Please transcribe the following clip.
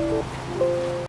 うん。